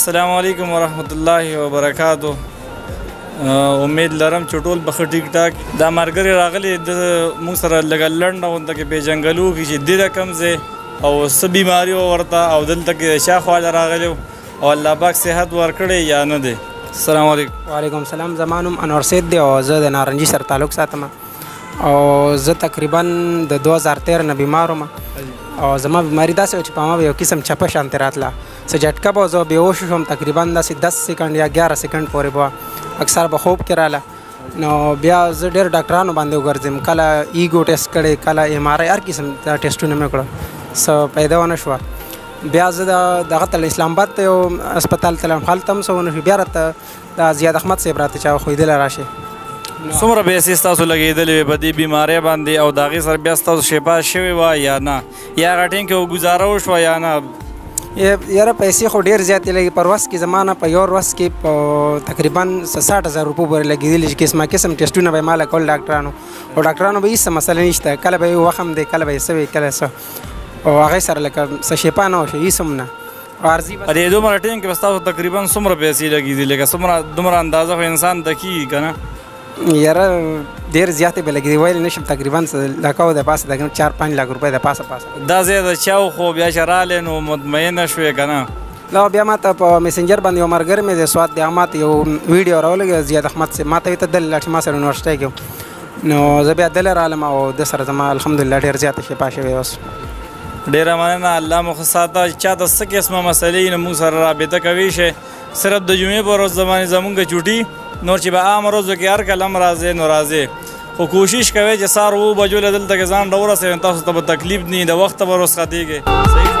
السلام علیکم ورحمت الله وبرکاتو امید لرم چې ټول بخ ټیک ټاک دا مرګري راغلي د موږ سره لګ لړنده ونده کې په جنگلو کې چې د رقم زه او س بیماری ورته او دلته کې شاخوا راغلي او الله پاک صحت ورکړي یا نه دی السلام علیکم وعلیکم السلام زمانم انور سید دی او زه د نارنجي سره تعلق ساتم او زه تقریبا د 2013 نه بیمارم او زما بیماری داسې چې په ما یو قسم چپه شانت راتله څه جټکه به زه به وش شوم تقریبا داسې 10 سکند یا 11 سکند پورې به اکثر به خوب کې رااله نو بیا زه ډېر ډاکټرانو باندې وګرځم کله ایګو ټیسټ کړي کله ایم آر آی هر قسم ټیسټونه مې کړو څه پیدا ونه شوه بیا زه دغه تل اسلام آباد ته یو هسپتال تلم هلته هم سونه شو بیا راته د زیاد احمد صاحب راته چا خو دل راشي څومره پیسې تاسو لګېدلې په دې بیماری باندې او داغه سر بیا تاسو شفا شوی و یا نه یا غټین کې گزاره وشو یا نه یاره پیسې خو ډیر زیاتې لګي پر وس کې زمانه په یو ورځ کې په تقریبا 60000 روپو پورې لګیدل چې قسمه قسم ټیسټونه به مال کول ډاکټرانو او ډاکټرانو به هیڅ مسله نشته کله به وخم دی کله به سوي کله سو او هغه سره لکه څه شپه نه او شي سم نه ارزي په دې دومره ټیم کې تاسو تقریبا څومره پیسې لګیدل لکه څومره دومره اندازه خو انسان دکی کنه یاره ډیر زیاتې به لګي ویل نشم تقریبا لکاو د پاسه د 4 5 لک روپۍ د پاسه پاسه دا زه د چاو خو بیا شراله نو مطمئن شوې کنه نو بیا ما ته په میسنجر باندې یو مرګر مې د سواد د ماته یو ویډیو راولګ زیاد احمد سي ماته ته د لاټي ما سره یونیورسيټي کې نو زه بیا دل رالم او د سره زما الحمدلله ډیر زیات شي پاشه وي اوس ډیره مننه الله مو خو ساته چا د څه قسمه مسلې نه مو سره رابطه کوي شي صرف د جمعې پر ورځ باندې زمونږ چوټي نور چې به عام ورځو کې هر کلم راځي نو راځي خو کوشش کوي چې سار وو بجو له دلته کې ځان ډوره سي تاسو ته تکلیف نه د وخت پر ورځ خاتيږي صحیح